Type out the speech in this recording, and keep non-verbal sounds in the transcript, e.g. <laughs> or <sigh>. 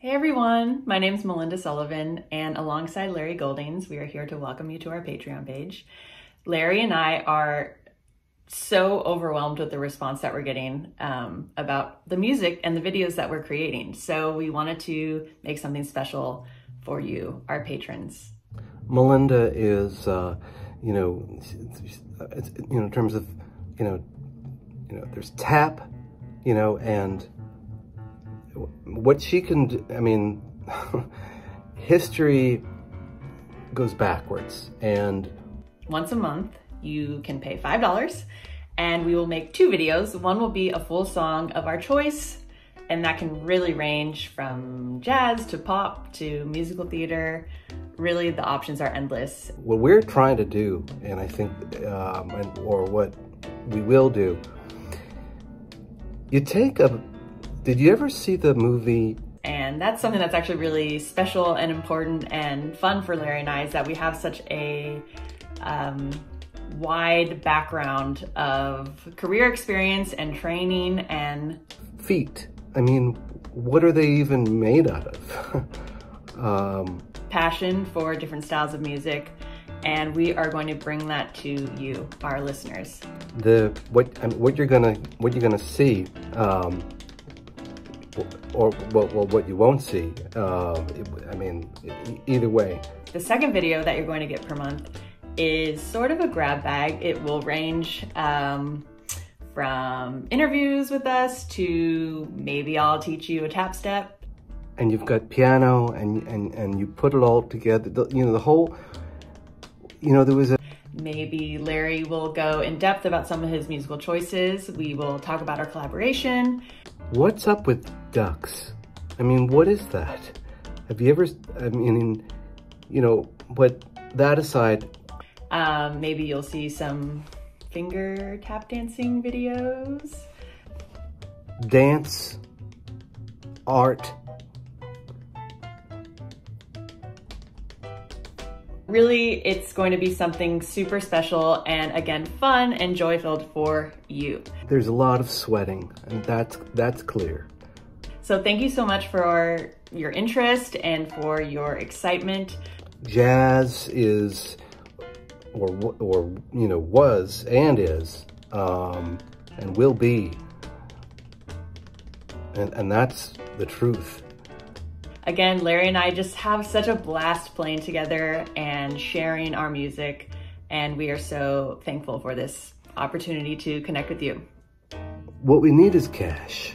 Hey everyone, my name is Melinda Sullivan, and alongside Larry Goldings, we are here to welcome you to our Patreon page. Larry and I are so overwhelmed with the response that we're getting um, about the music and the videos that we're creating. So we wanted to make something special for you, our patrons. Melinda is, uh, you know, you know, in terms of, you know, you know, there's tap, you know, and what she can, do, I mean, <laughs> history goes backwards, and once a month you can pay five dollars, and we will make two videos. One will be a full song of our choice and that can really range from jazz to pop to musical theater. Really, the options are endless. What we're trying to do, and I think, um, or what we will do, you take a. Did you ever see the movie? And that's something that's actually really special and important and fun for Larry and I is that we have such a um, wide background of career experience and training and feet I mean, what are they even made out of? <laughs> um, Passion for different styles of music, and we are going to bring that to you, our listeners. The what I mean, what you're gonna what you're gonna see, um, or well, what you won't see. Uh, I mean, either way. The second video that you're going to get per month is sort of a grab bag. It will range. Um, from interviews with us to maybe I'll teach you a tap step. And you've got piano and, and, and you put it all together. The, you know, the whole, you know, there was a... Maybe Larry will go in depth about some of his musical choices. We will talk about our collaboration. What's up with ducks? I mean, what is that? Have you ever, I mean, you know, but that aside. Um, maybe you'll see some finger tap dancing videos. Dance, art. Really, it's going to be something super special and again, fun and joy-filled for you. There's a lot of sweating and that's, that's clear. So thank you so much for your interest and for your excitement. Jazz is or or you know was and is um, and will be, and and that's the truth. Again, Larry and I just have such a blast playing together and sharing our music, and we are so thankful for this opportunity to connect with you. What we need is cash.